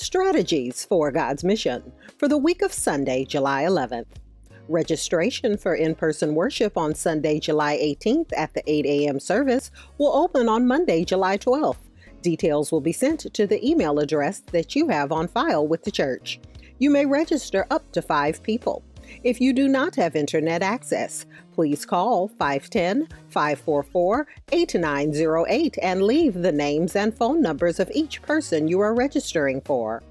Strategies for God's Mission for the week of Sunday, July 11th. Registration for in person worship on Sunday, July 18th at the 8 a.m. service will open on Monday, July 12th. Details will be sent to the email address that you have on file with the church. You may register up to five people. If you do not have internet access, please call 510 544 8908 and leave the names and phone numbers of each person you are registering for.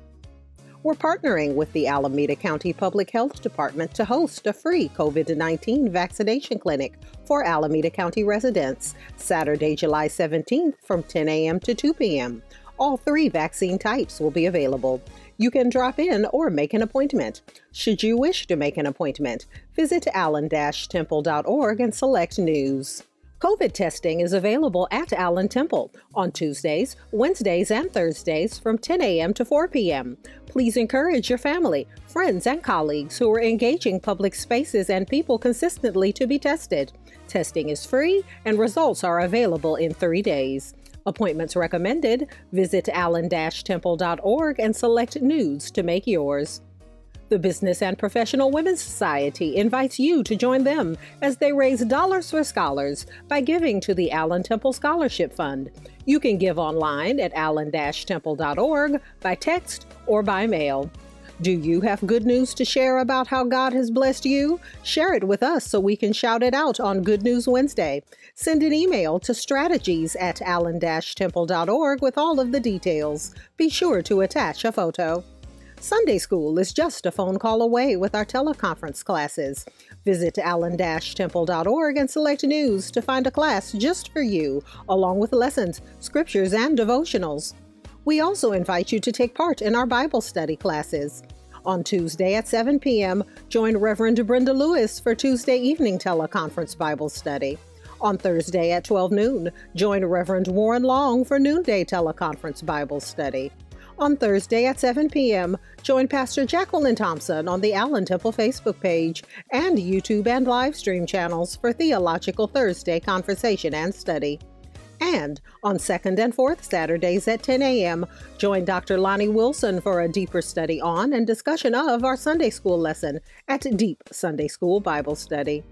We're partnering with the Alameda County Public Health Department to host a free COVID 19 vaccination clinic for Alameda County residents Saturday, July 17th from 10 a.m. to 2 p.m. All three vaccine types will be available. You can drop in or make an appointment. Should you wish to make an appointment, visit allen-temple.org and select News. COVID testing is available at Allen Temple on Tuesdays, Wednesdays, and Thursdays from 10 a.m. to 4 p.m. Please encourage your family, friends, and colleagues who are engaging public spaces and people consistently to be tested. Testing is free and results are available in three days. Appointments recommended. Visit allen-temple.org and select News to make yours. The Business and Professional Women's Society invites you to join them as they raise dollars for scholars by giving to the Allen Temple Scholarship Fund. You can give online at allen-temple.org, by text, or by mail. Do you have good news to share about how God has blessed you? Share it with us so we can shout it out on Good News Wednesday. Send an email to strategies at allen-temple.org with all of the details. Be sure to attach a photo. Sunday School is just a phone call away with our teleconference classes. Visit allen-temple.org and select News to find a class just for you, along with lessons, scriptures, and devotionals. We also invite you to take part in our Bible study classes. On Tuesday at 7 p.m., join Reverend Brenda Lewis for Tuesday evening teleconference Bible study. On Thursday at 12 noon, join Reverend Warren Long for noonday teleconference Bible study. On Thursday at 7 p.m., join Pastor Jacqueline Thompson on the Allen Temple Facebook page and YouTube and live stream channels for Theological Thursday conversation and study. And on second and fourth Saturdays at 10 a.m., join Dr. Lonnie Wilson for a deeper study on and discussion of our Sunday School lesson at Deep Sunday School Bible Study.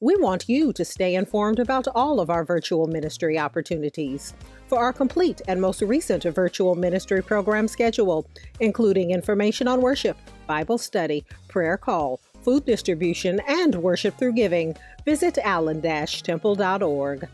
We want you to stay informed about all of our virtual ministry opportunities. For our complete and most recent virtual ministry program schedule, including information on worship, Bible study, prayer call, food distribution, and worship through giving, visit allen-temple.org.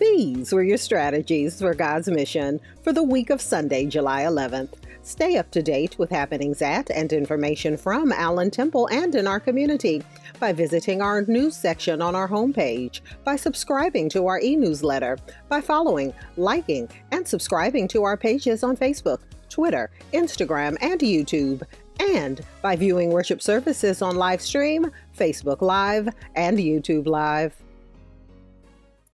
These were your strategies for God's mission for the week of Sunday, July 11th. Stay up to date with happenings at and information from Allen Temple and in our community by visiting our news section on our homepage, by subscribing to our e newsletter, by following, liking, and subscribing to our pages on Facebook, Twitter, Instagram, and YouTube, and by viewing worship services on live stream, Facebook Live, and YouTube Live.